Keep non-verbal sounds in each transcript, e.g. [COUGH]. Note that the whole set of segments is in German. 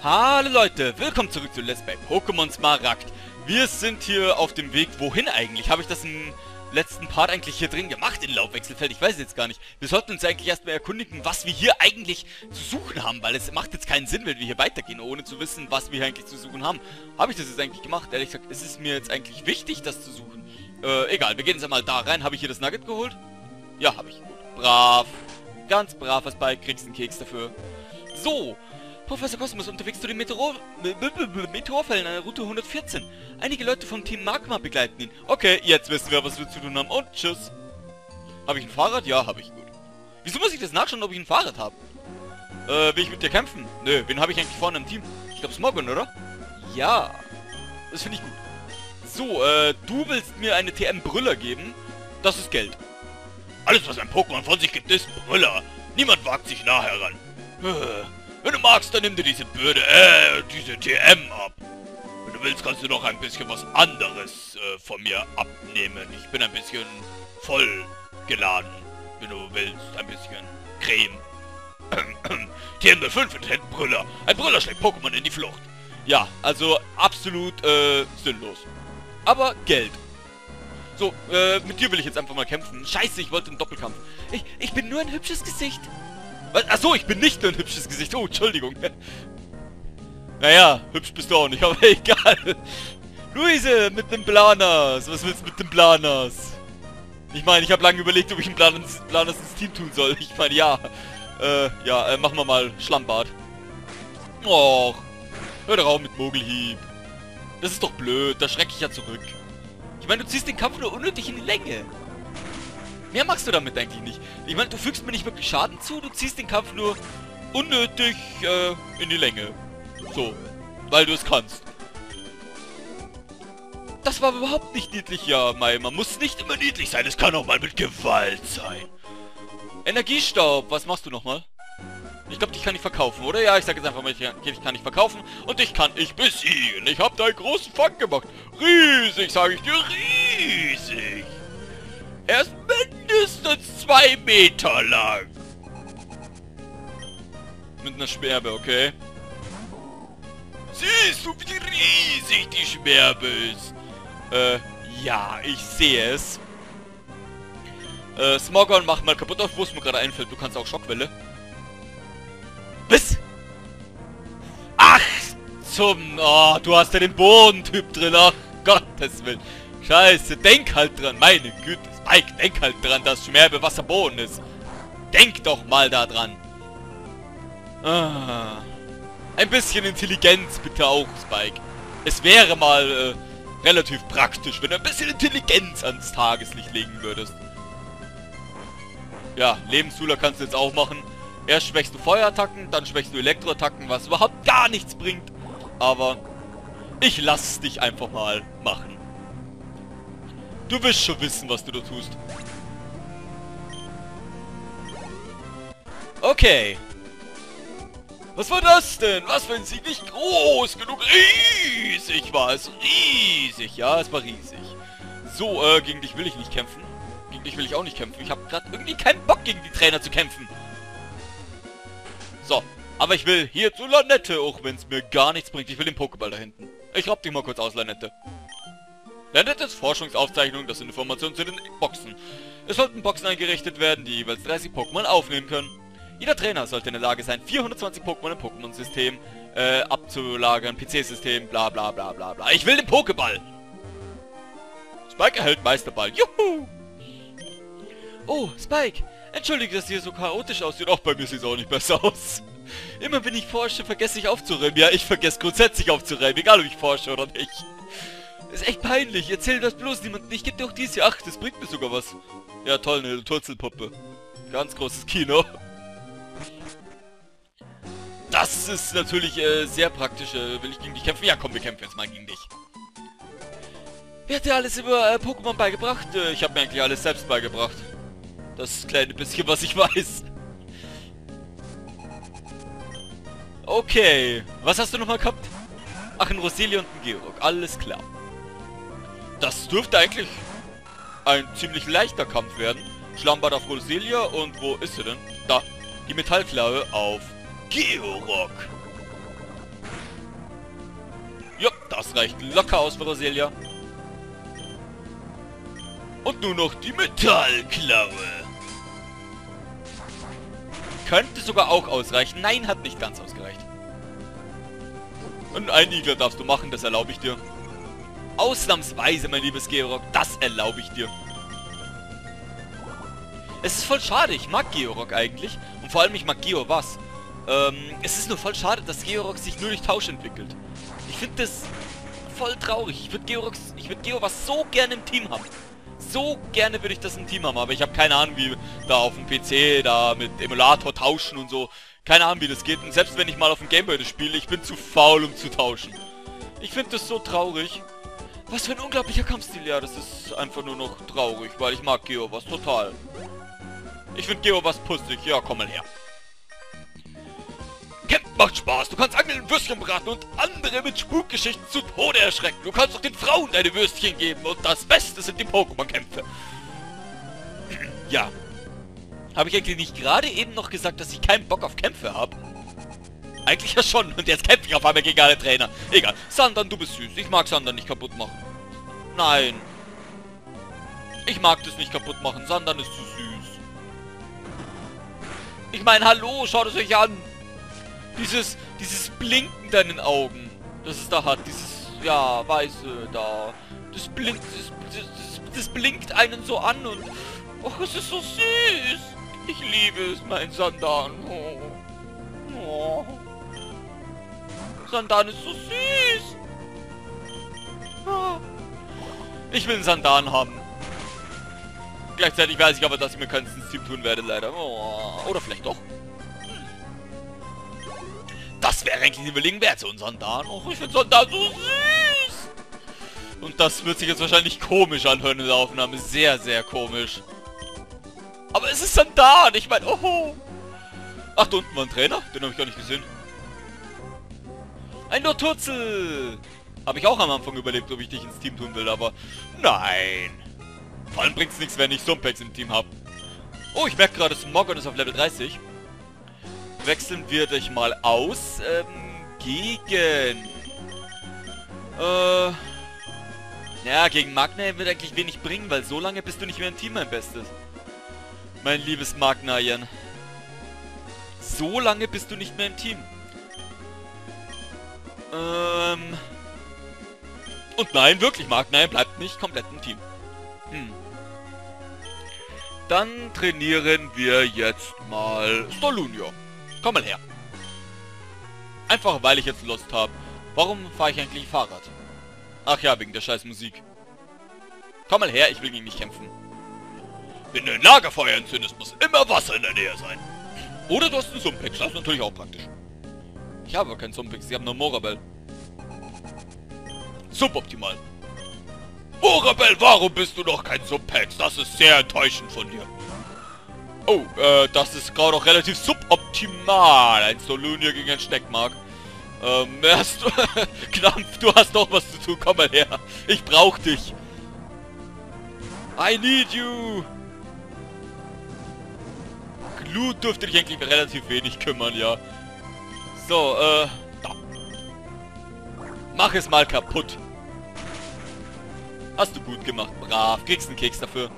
Hallo Leute, willkommen zurück zu Let's Play Pokémon Smaragd. Wir sind hier auf dem Weg, wohin eigentlich? Habe ich das im letzten Part eigentlich hier drin gemacht in Laufwechselfeld? Ich weiß jetzt gar nicht. Wir sollten uns eigentlich erstmal erkundigen, was wir hier eigentlich zu suchen haben, weil es macht jetzt keinen Sinn, wenn wir hier weitergehen, ohne zu wissen, was wir hier eigentlich zu suchen haben. Habe ich das jetzt eigentlich gemacht? Ehrlich gesagt, ist es mir jetzt eigentlich wichtig, das zu suchen? Äh, egal, wir gehen jetzt einmal da rein. Habe ich hier das Nugget geholt? Ja, habe ich. Brav. Ganz brav, was bei kriegst einen Keks dafür. So, Professor Cosmos unterwegs zu den Meteor Meteorfällen an der Route 114. Einige Leute vom Team Magma begleiten ihn. Okay, jetzt wissen wir, was wir zu tun haben. Und tschüss. Habe ich ein Fahrrad? Ja, habe ich. Gut. Wieso muss ich das nachschauen, ob ich ein Fahrrad habe? Äh, will ich mit dir kämpfen? Nö, wen habe ich eigentlich vorne im Team? Ich glaube Smogon, oder? Ja. Das finde ich gut. So, äh, du willst mir eine TM-Brüller geben? Das ist Geld. Alles, was ein Pokémon von sich gibt, ist Brüller. Niemand wagt sich nah heran. Wenn du magst, dann nimm dir diese Bürde, äh, diese TM ab. Wenn du willst, kannst du noch ein bisschen was anderes äh, von mir abnehmen. Ich bin ein bisschen voll geladen. Wenn du willst, ein bisschen Creme. [CLEARS THROAT] TM05 enthält Brüller. Ein Brüller schlägt Pokémon in die Flucht. Ja, also absolut äh, sinnlos. Aber Geld. So, äh, mit dir will ich jetzt einfach mal kämpfen. Scheiße, ich wollte einen Doppelkampf. Ich, ich bin nur ein hübsches Gesicht. Achso, ich bin nicht nur ein hübsches Gesicht. Oh, Entschuldigung. [LAUGHS] Naja, hübsch bist du auch nicht, [LAUGHS] aber egal. Luise, mit dem Planas. Was willst du mit dem Planas? Ich meine, ich habe lange überlegt, ob ich ein Planas, Planas ins Team tun soll. [LAUGHS] Ich meine, ja. Äh, ja, äh, machen wir mal Schlammbad. Och. Hör doch auf mit Mogelhieb. Das ist doch blöd, da schrecke ich ja zurück. Ich meine, du ziehst den Kampf nur unnötig in die Länge. Mehr machst du damit eigentlich nicht. Ich meine, du fügst mir nicht wirklich Schaden zu, du ziehst den Kampf nur unnötig äh, in die Länge. So, weil du es kannst. Das war überhaupt nicht niedlich, ja, Mai. Man muss nicht immer niedlich sein, es kann auch mal mit Gewalt sein. Energiestaub, was machst du nochmal? Ich glaube, dich kann ich verkaufen, oder? Ja, ich sage jetzt einfach mal, ich kann nicht verkaufen. Und dich kann ich besiegen. Ich habe deinen großen Fang gemacht. Riesig, sage ich dir, riesig. Er ist mindestens zwei Meter lang. Mit einer Schwerbe, okay. Siehst du, wie riesig die Schwerbe ist? Äh, ja, ich sehe es. Äh, Smogon, mach mal kaputt auf, wo es mir gerade einfällt. Du kannst auch Schockwelle. Was? Ach, zum... Oh, du hast ja den Bodentyp drin. Ach, Gottes Willen. Scheiße, denk halt dran. Meine Güte. Spike, denk halt dran, dass Schmerbe Wasserboden ist. Denk doch mal da dran. Ah. Ein bisschen Intelligenz bitte auch, Spike. Es wäre mal äh, relativ praktisch, wenn du ein bisschen Intelligenz ans Tageslicht legen würdest. Ja, Lebenszuler kannst du jetzt auch machen. Erst schwächst du Feuerattacken, dann schwächst du Elektroattacken, was überhaupt gar nichts bringt. Aber ich lass dich einfach mal machen. Du wirst schon wissen, was du da tust. Okay. Was war das denn? Was, wenn sie nicht groß genug... Riesig war es. Riesig. Ja, es war riesig. So, äh, gegen dich will ich nicht kämpfen. Gegen dich will ich auch nicht kämpfen. Ich habe gerade irgendwie keinen Bock, gegen die Trainer zu kämpfen. So. Aber ich will hier zu Lanette, auch wenn es mir gar nichts bringt. Ich will den Pokéball da hinten. Ich raub dich mal kurz aus, Lanette. Landetes Forschungsaufzeichnung, das sind Informationen zu den Boxen. Es sollten Boxen eingerichtet werden, die jeweils 30 Pokémon aufnehmen können. Jeder Trainer sollte in der Lage sein, 420 Pokémon im Pokémon-System äh, abzulagern, PC-System, bla bla bla bla bla. Ich will den Pokéball! Spike erhält Meisterball. Juhu! Oh, Spike! Entschuldige, dass hier so chaotisch aussieht. Auch bei mir sieht es auch nicht besser aus. Immer wenn ich forsche, vergesse ich aufzuräumen. Ja, ich vergesse grundsätzlich aufzuräumen, egal ob ich forsche oder nicht. Ist echt peinlich. Erzähl das bloß niemandem. Ich geb dir auch dies hier. Ach, das bringt mir sogar was. Ja, toll, eine Turzelpuppe. Ganz großes Kino. Das ist natürlich äh, sehr praktisch. Äh, will ich gegen dich kämpfen? Ja, komm, wir kämpfen jetzt mal gegen dich. Wer hat dir alles über äh, Pokémon beigebracht? Äh, ich habe mir eigentlich alles selbst beigebracht. Das kleine bisschen, was ich [LAUGHS] weiß. Okay. Was hast du nochmal gehabt? Ach, ein Roselia und ein Georg. Alles klar. Das dürfte eigentlich ein ziemlich leichter Kampf werden. Schlammbad auf Roselia und wo ist sie denn? Da. Die Metallklaue auf Georok. reicht locker aus für Roselia. Und nur noch die Metallklaue. Könnte sogar auch ausreichen. Nein, hat nicht ganz ausgereicht. Und einen Igler darfst du machen, das erlaube ich dir. Ausnahmsweise, mein liebes Georg, das erlaube ich dir. Es ist voll schade, ich mag Georg eigentlich. Und vor allem, ich mag Geo was. Ähm, es ist nur voll schade, dass Georg sich nur durch Tausch entwickelt. Ich finde das voll traurig. Ich würde Georg, ich würde Geo was so gerne im Team haben. So gerne würde ich das im Team haben, aber ich habe keine Ahnung, wie da auf dem PC, da mit Emulator tauschen und so. Keine Ahnung, wie das geht. Und selbst wenn ich mal auf dem Gameboy das spiele, ich bin zu faul, um zu tauschen. Ich finde das so traurig. Was für ein unglaublicher Kampfstil. Ja, das ist einfach nur noch traurig, weil ich mag Geo was total. Ich finde Geo was pussig. Ja, komm mal her. Camp macht Spaß. Du kannst angeln, Würstchen braten und andere mit Spukgeschichten zu Tode erschrecken. Du kannst auch den Frauen deine Würstchen geben. Und das Beste sind die Pokémon-Kämpfe. [CLEARS THROAT] Ja. Habe ich eigentlich nicht gerade eben noch gesagt, dass ich keinen Bock auf Kämpfe habe? Eigentlich ja schon. Und jetzt kämpfe ich auf einmal gegen alle Trainer. Egal. Sandern, du bist süß. Ich mag Sandern nicht kaputt machen. Nein. Ich mag das nicht kaputt machen. Sandern ist zu süß. Ich meine, hallo, schaut es euch an. Dieses, dieses Blinken deinen Augen, das es da hat. Dieses, ja, weiße da. Das blinkt, das, das, das blinkt einen so an und... Oh, es ist so süß. Ich liebe es, mein Sandan. Oh. Oh. Sandan ist so süß. Oh. Ich will einen Sandan haben. Gleichzeitig weiß ich aber, dass ich mir keinen ins Team tun werde, leider. Oh. Oder vielleicht doch. Das wäre eigentlich ein Überlegen wert, so ein Sandan. Oh, ich finde Sandan so süß. Und das wird sich jetzt wahrscheinlich komisch anhören in der Aufnahme. Sehr, sehr komisch. Aber es ist Sandan. Ich meine, oh. Ach, da unten war ein Trainer. Den habe ich gar nicht gesehen. Ein Nordturzel. Habe ich auch am Anfang überlebt, ob ich dich ins Team tun will, aber nein. Vor allem bringt es nichts, wenn ich Sumpex im Team habe. Oh, ich merke gerade, Smogon ist auf Level 30 wechseln wir dich mal aus ähm, gegen... Äh... Ja, gegen Magna wird eigentlich wenig bringen, weil so lange bist du nicht mehr im Team, mein Bestes. Mein liebes Magnaien. So lange bist du nicht mehr im Team. Ähm... Und nein, wirklich, Magnaien bleibt nicht komplett im Team. Hm. Dann trainieren wir jetzt mal Stolunio. Komm mal her. Einfach weil ich jetzt Lust habe. Warum fahre ich eigentlich Fahrrad? Ach ja, wegen der scheiß Musik. Komm mal her, ich will gegen dich kämpfen. Wenn du ein Lagerfeuer entzündest, muss immer Wasser in der Nähe sein. Oder du hast einen Sumpex, das ist natürlich auch praktisch. Ich habe aber keinen Sumpex, ich habe nur Morabel. Suboptimal. Morabel, warum bist du noch kein Sumpex? Das ist sehr enttäuschend von dir. Oh, äh, das ist gerade auch relativ suboptimal. Ein Solunia gegen ein Steckmark. Ähm, [LAUGHS] du... Knampf, du hast doch was zu tun. Komm mal her. Ich brauch dich. I need you. Glut dürfte dich eigentlich relativ wenig kümmern, ja. So, äh... Da. Mach es mal kaputt. Hast du gut gemacht. Brav. Kriegst einen Keks dafür.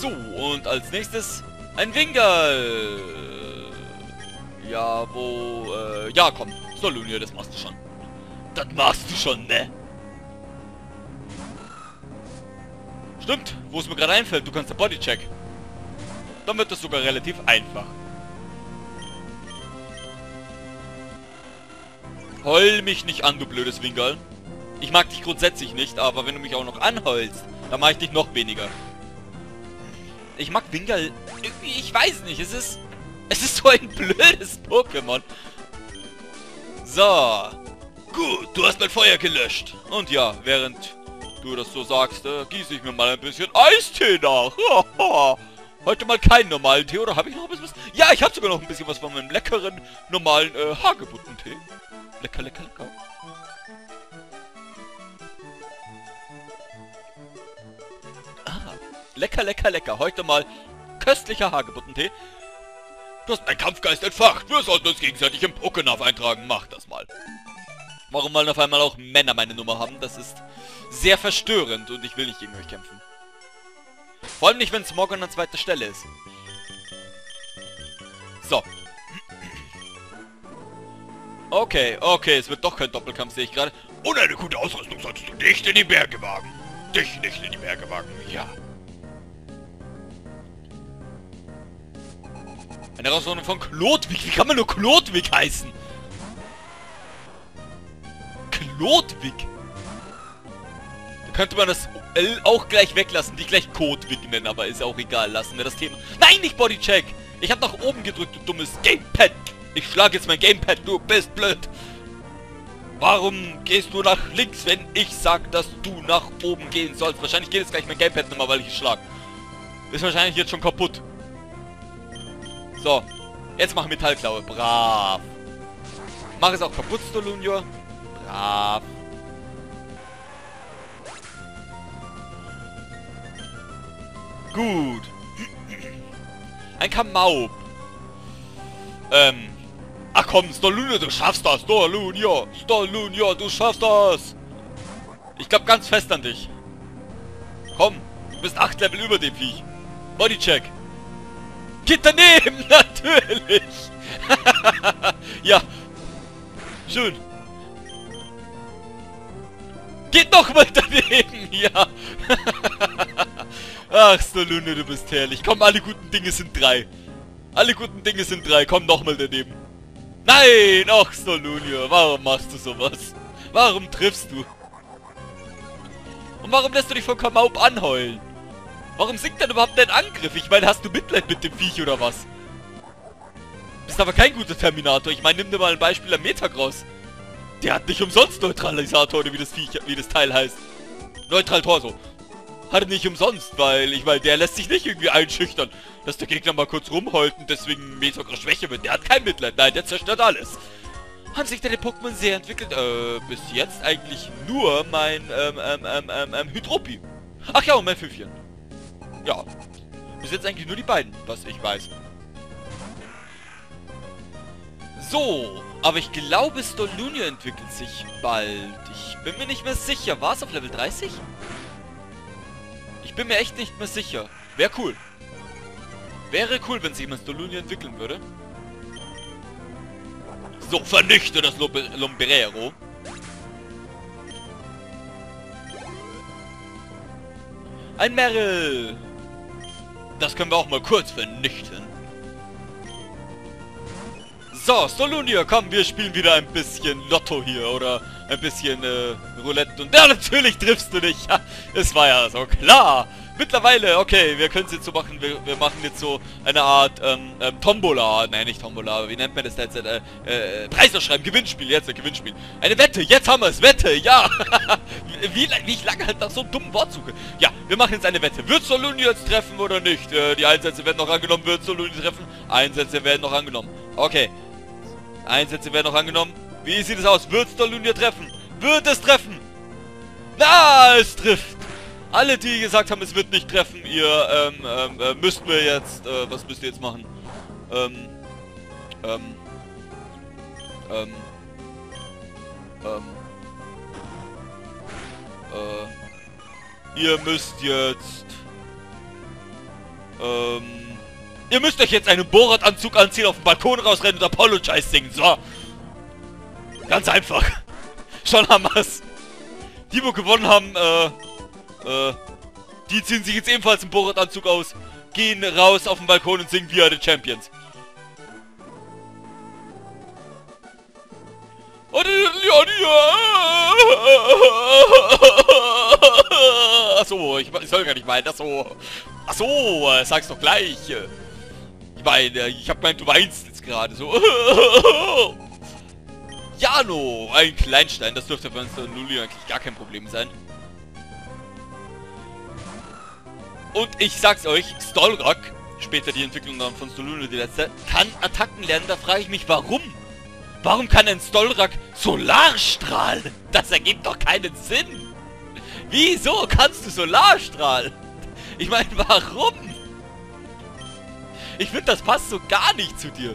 So, und als nächstes ein Wingal. Ja, wo... Äh, ja, komm. Solunia, das machst du schon. Das machst du schon, ne? Stimmt, wo es mir gerade einfällt, du kannst der Bodycheck. Dann wird das sogar relativ einfach. Heul mich nicht an, du blödes Wingal. Ich mag dich grundsätzlich nicht, aber wenn du mich auch noch anheulst, dann mache ich dich noch weniger. Ich mag Wingal... Ich weiß nicht, es ist... Es ist so ein blödes Pokémon. So. Gut, du hast mein Feuer gelöscht. Und ja, während du das so sagst, äh, gieße ich mir mal ein bisschen Eistee nach. [LAUGHS] Heute mal keinen normalen Tee, oder habe ich noch ein bisschen was? Ja, ich habe sogar noch ein bisschen was von meinem leckeren, normalen äh, Hagebuttentee. Lecker, lecker, lecker. Lecker, lecker, lecker. Heute mal köstlicher Hagebuttentee. Du hast meinen Kampfgeist entfacht. Wir sollten uns gegenseitig im Pokénaf eintragen. Mach das mal. Warum wollen auf einmal auch Männer meine Nummer haben? Das ist sehr verstörend und ich will nicht gegen euch kämpfen. Vor allem nicht, wenn Smog an zweiter Stelle ist. So. Okay, okay, es wird doch kein Doppelkampf, sehe ich gerade. Ohne eine gute Ausrüstung solltest du nicht in die Berge wagen. Dich nicht in die Berge wagen, ja. Eine Herausforderung von Klodwig. Wie kann man nur Klodwig heißen? Klodwig. Da könnte man das L auch gleich weglassen, die gleich Kodwig nennen, aber ist auch egal. Lassen wir das Thema. Nein, nicht Bodycheck. Ich habe nach oben gedrückt, du dummes Gamepad. Ich schlage jetzt mein Gamepad, du bist blöd. Warum gehst du nach links, wenn ich sag, dass du nach oben gehen sollst? Wahrscheinlich geht jetzt gleich mein Gamepad nochmal, weil ich schlag. Ist wahrscheinlich jetzt schon kaputt. So. Jetzt mach Metallklaue. Brav. Mach es auch kaputt, Stolunio. Brav. Gut. Ein Kamaub. Ähm. Ach komm, Stolunio, du schaffst das. Stolunio. Stolunio, du schaffst das. Ich glaube ganz fest an dich. Komm, du bist 8 Level über dem Viech. Bodycheck. Geht daneben, [LAUGHS] natürlich. [LAUGHS] ja. Schön. Geht noch mal daneben, ja. Ach, Stallone, du bist herrlich. Komm, alle guten Dinge sind drei. Alle guten Dinge sind drei. Komm noch mal daneben. Nein! Ach, Stallone, warum machst du sowas? Warum triffst du? Und warum lässt du dich von Kamaub anheulen? Warum sinkt denn überhaupt dein Angriff? Ich meine, hast du Mitleid mit dem Viech oder was? Bist aber kein guter Terminator. Ich meine, nimm dir mal ein Beispiel am Metacross. Der hat nicht umsonst Neutralisator, oder wie das Viech, wie das Teil heißt. Neutral Torso. Hat er nicht umsonst, weil, ich meine, der lässt sich nicht irgendwie einschüchtern, dass der Gegner mal kurz rumheult und deswegen Metacross Schwäche wird. Der hat kein Mitleid. Nein, der zerstört alles. Haben sich deine Pokémon sehr entwickelt? Äh, bis jetzt eigentlich nur mein, ähm, ähm, ähm, ähm, ähm Hydropi. Ach ja, und mein Pfiffchen. Ja. Bis jetzt eigentlich nur die beiden, was ich weiß. So, aber ich glaube, Stolunia entwickelt sich bald. Ich bin mir nicht mehr sicher. War es auf Level 30? Ich bin mir echt nicht mehr sicher. Wäre cool. Wäre cool, wenn sich jemand Stolunia entwickeln würde. So, vernichte das Lombrero. Ein Meryl! Das können wir auch mal kurz vernichten. So, Solunia, komm, wir spielen wieder ein bisschen Lotto hier oder ein bisschen äh, Roulette. Und ja, natürlich triffst du dich. Ja, es war ja so klar. Mittlerweile, okay, wir können es jetzt so machen, wir, wir machen jetzt so eine Art ähm, ähm, Tombola, nein, nicht Tombola, wie nennt man das jetzt? Äh, äh, Preisausschreiben, Gewinnspiel, jetzt ein Gewinnspiel. Eine Wette, jetzt haben wir es, Wette, ja! [LAUGHS] wie, wie ich lange halt nach so einem dummen Wort suche. Ja, wir machen jetzt eine Wette. Wird Soluni jetzt treffen oder nicht? Äh, die Einsätze werden noch angenommen, wird Soluni treffen? Einsätze werden noch angenommen. Okay. Einsätze werden noch angenommen. Wie sieht es aus? Wird Soluni treffen? Wird es treffen? Na, es trifft! Alle, die gesagt haben, es wird nicht treffen, ihr ähm, ähm, äh, müsst mir jetzt, äh, was müsst ihr jetzt machen? Ähm, ähm, ähm, ähm, äh, ihr müsst jetzt, ähm, ihr müsst euch jetzt einen Borat-Anzug anziehen, auf den Balkon rausrennen und Apologize singen, so. Ganz einfach. [LAUGHS] Schon haben wir's. Die, wo gewonnen haben, äh, äh, die ziehen sich jetzt ebenfalls im Borat-Anzug aus, gehen raus auf den Balkon und singen We are the Champions. Achso, ich, ich soll gar nicht meinen, achso. Achso, äh, sag's doch gleich. Meine, ich hab gemeint, du weinst jetzt gerade so. [LAUGHS] Jano, ein Kleinstein, das dürfte für uns Luli eigentlich gar kein Problem sein. Und ich sag's euch, Stolrock, später die Entwicklung dann von Stolune, die letzte, kann Attacken lernen. Da frage ich mich, warum? Warum kann ein Stolrock Solarstrahl? Das ergibt doch keinen Sinn. Wieso kannst du Solarstrahl? Ich meine, warum? Ich finde, das passt so gar nicht zu dir.